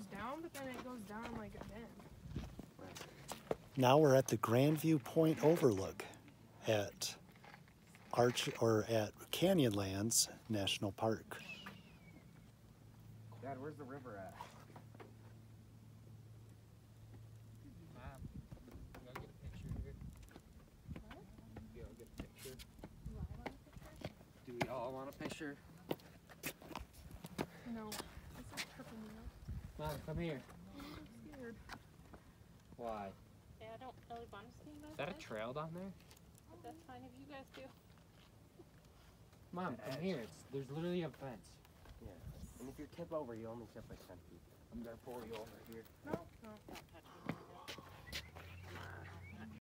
goes down, but then it goes down like a bend. Now we're at the Grand View Point Overlook at Arch or at Canyonlands National Park. Dad, where's the river at? Mom, can I get a picture here? Yeah, I'll get a picture. Do we all want a picture? No, this is tripping me out. Mom, come here. I'm scared. Why? Yeah, I don't really want to stand Is that a trail down there? But that's fine if you guys do. Mom, come here. It's, there's literally a fence. Yeah. And if you tip over, you only tip like 10 feet. I'm gonna pull you over here. No, no. Don't touch me.